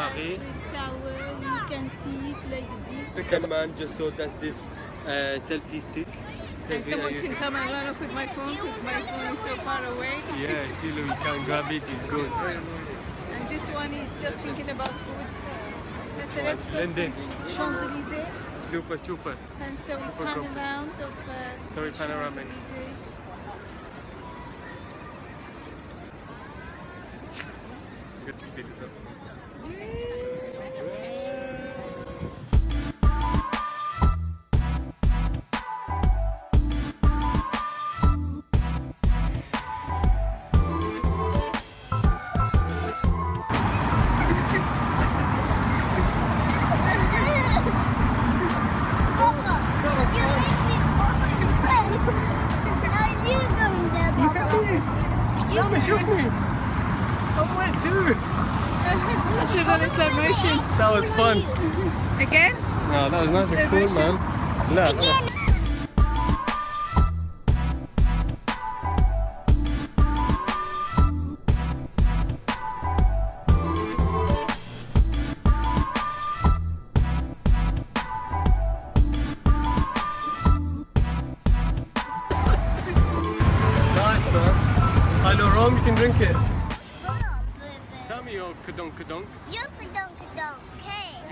Paris. Tower, you can see it like this. Second just showed us this uh, selfie stick. And someone can use come and run off with my phone because my phone is so far away. it. Yeah, see, look, you can grab it, it's good. And this one is just thinking about food. So let's London. Champs-Élysées. Chupa, chupa. And so we pan around of uh, So we pan around it. Champs-Élysées. Good to speed this up. Papa, you make me Now you going there, Papa. Yeah, me, shoot me! I went too! I should have done a slow motion. That was fun. Again? No, that was nice and cool, man. Look, look. Nice, man. I know wrong, you can drink it. Tell me your kadonk kadonk.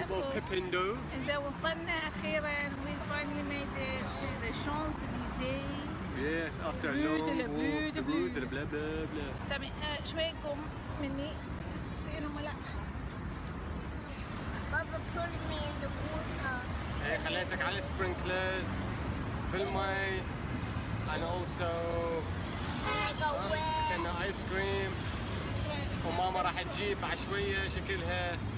Or pipindo. And so وصلنا أخيرا we finally made it to the Champs-Élysées. Yes, after a Bleu de long la bleu walk, de the blue, de la blah blah blah. سامي آه، شوي قوم مني سئلوا ولا Papa pulled me in the water. Hey, خليتك على sprinklers بالمي and also And I got wet. كنا ايس كريم وماما راح تجيب بعد شوية شكلها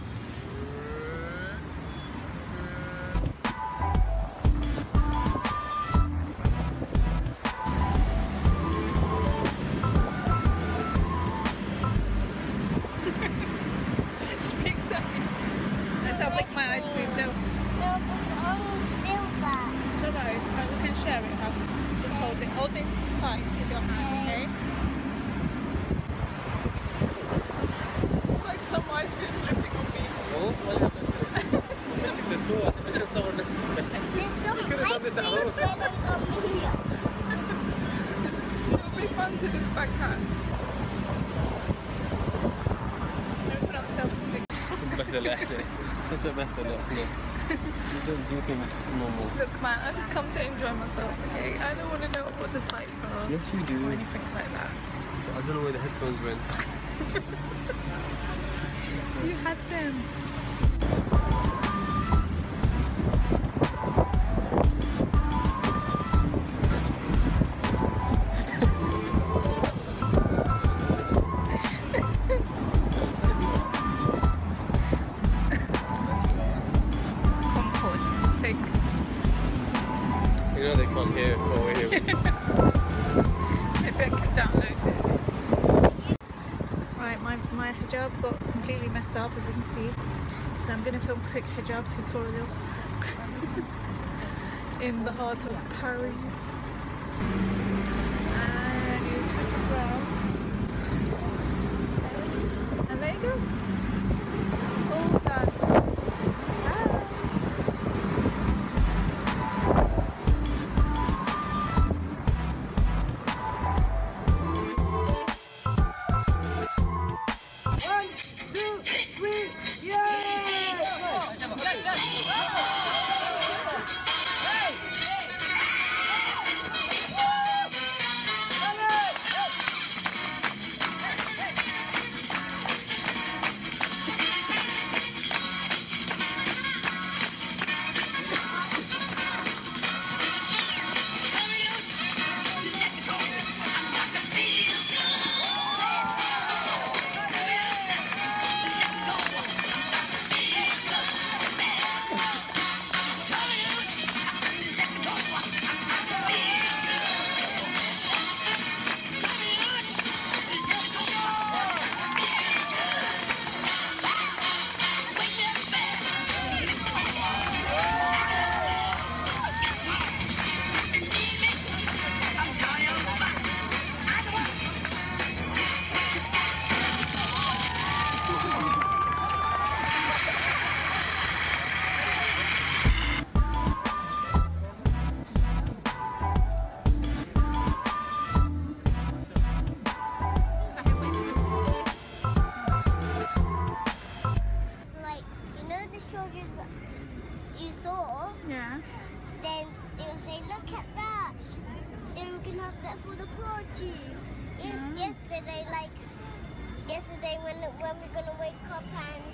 It's tight. with your hand. this. It'll be fun to look back at. You don't do things normal. Look, man, I just come to enjoy myself, okay? I don't want to know what the sights are. Yes, you do. Or anything like that. So I don't know where the headphones went. you had them. My, hijab got completely messed up as you can see. So I'm going to film a quick hijab tutorial in the heart of Paris. And you twist this around. When when we're gonna wake up and.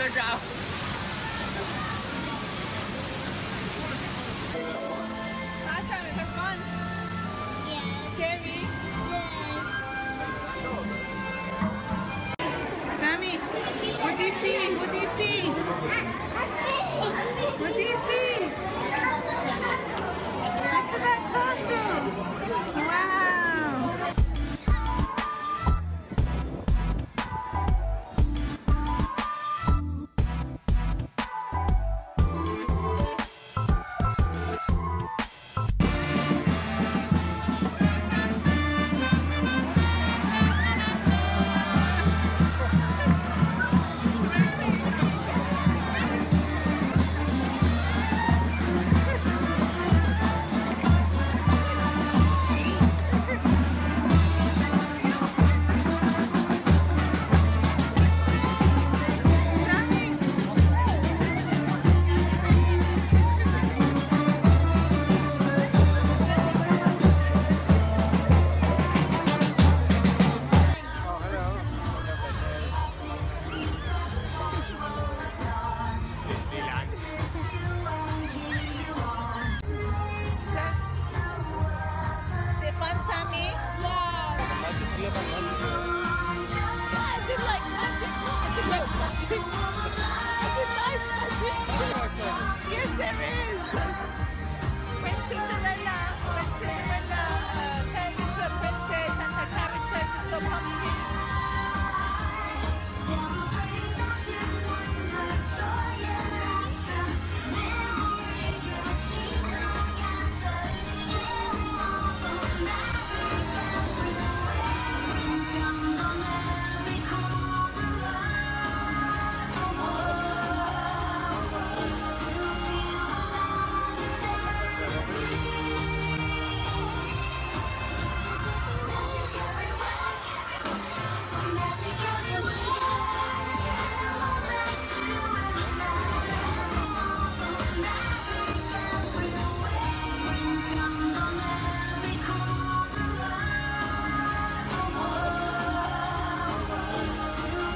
Look, look out.